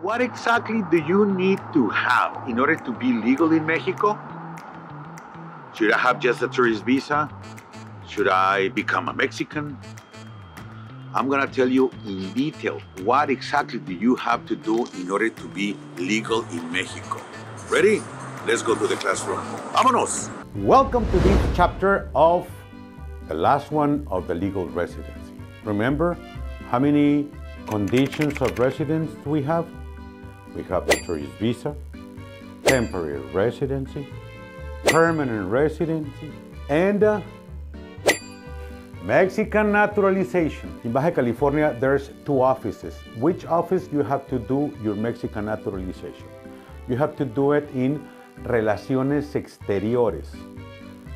What exactly do you need to have in order to be legal in Mexico? Should I have just a tourist visa? Should I become a Mexican? I'm gonna tell you in detail what exactly do you have to do in order to be legal in Mexico. Ready? Let's go to the classroom. Vámonos! Welcome to this chapter of the last one of the legal residency. Remember how many conditions of residence we have? We have tourist visa, temporary residency, permanent residency, and uh, Mexican naturalization. In Baja California, there's two offices. Which office you have to do your Mexican naturalization? You have to do it in Relaciones Exteriores,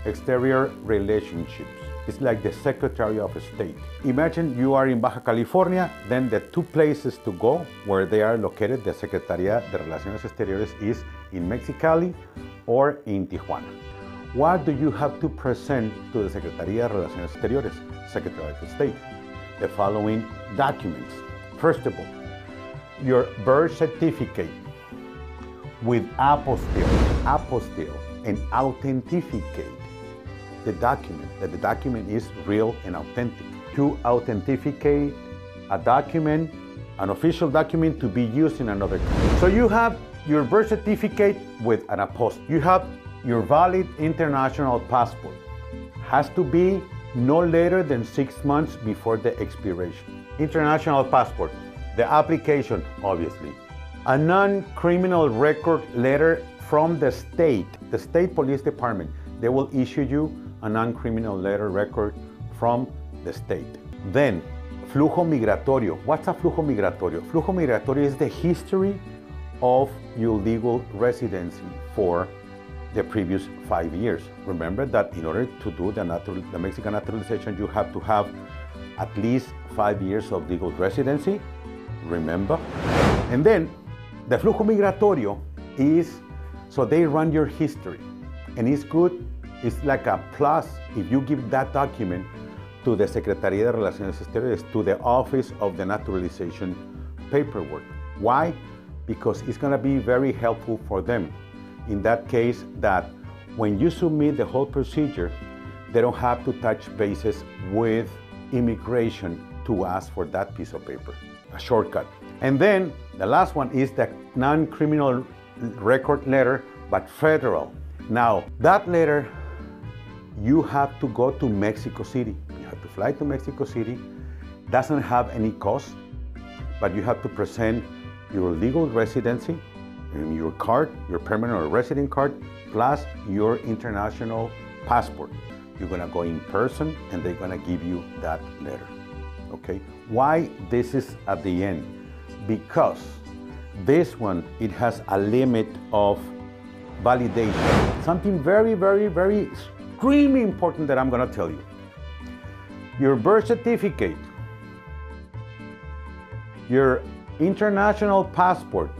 exterior relationships. It's like the Secretary of State. Imagine you are in Baja California, then the two places to go where they are located, the Secretaría de Relaciones Exteriores is in Mexicali or in Tijuana. What do you have to present to the Secretaría de Relaciones Exteriores, Secretary of State? The following documents. First of all, your birth certificate with apostille, apostille, and authenticate the document, that the document is real and authentic. To authenticate a document, an official document to be used in another country. So you have your birth certificate with an apostille. You have your valid international passport. Has to be no later than six months before the expiration. International passport, the application, obviously. A non-criminal record letter from the state, the state police department. They will issue you a non-criminal letter record from the state. Then, flujo migratorio. What's a flujo migratorio? Flujo migratorio is the history of your legal residency for the previous five years. Remember that in order to do the, natural, the Mexican naturalization, you have to have at least five years of legal residency. Remember? And then the flujo migratorio is so they run your history, and it's good it's like a plus if you give that document to the Secretaría de Relaciones Exteriores, to the Office of the Naturalization Paperwork. Why? Because it's going to be very helpful for them. In that case, that when you submit the whole procedure, they don't have to touch bases with immigration to ask for that piece of paper, a shortcut. And then the last one is the non criminal record letter, but federal. Now, that letter you have to go to Mexico City. You have to fly to Mexico City. Doesn't have any cost, but you have to present your legal residency, your card, your permanent or resident card, plus your international passport. You're gonna go in person and they're gonna give you that letter. Okay? Why this is at the end? Because this one, it has a limit of validation. Something very, very, very extremely important that I'm going to tell you. Your birth certificate, your international passport,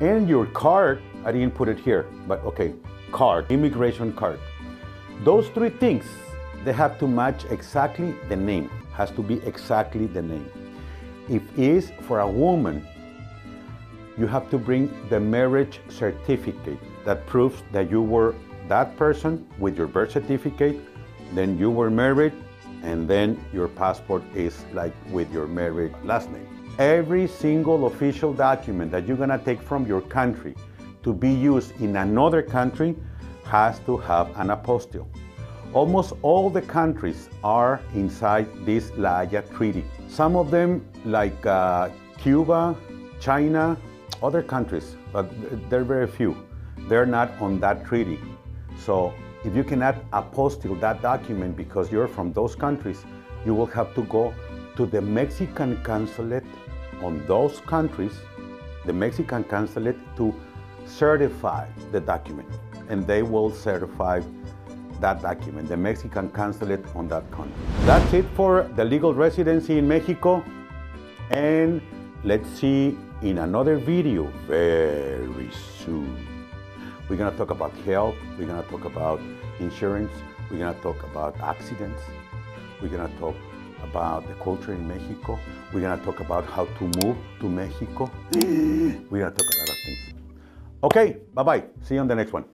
and your card, I didn't put it here, but okay, card, immigration card. Those three things, they have to match exactly the name, has to be exactly the name. If it's for a woman, you have to bring the marriage certificate that proves that you were that person with your birth certificate, then you were married, and then your passport is like with your married last name. Every single official document that you're gonna take from your country to be used in another country has to have an apostille. Almost all the countries are inside this La Haya Treaty. Some of them, like uh, Cuba, China, other countries, but they're very few. They're not on that treaty. So if you cannot apostille that document because you're from those countries, you will have to go to the Mexican consulate on those countries, the Mexican consulate to certify the document. And they will certify that document, the Mexican consulate on that country. That's it for the legal residency in Mexico. And let's see in another video very soon. We're going to talk about health. We're going to talk about insurance. We're going to talk about accidents. We're going to talk about the culture in Mexico. We're gonna talk about how to move to Mexico. We're gonna talk a lot of things. Okay, bye bye. See you on the next one.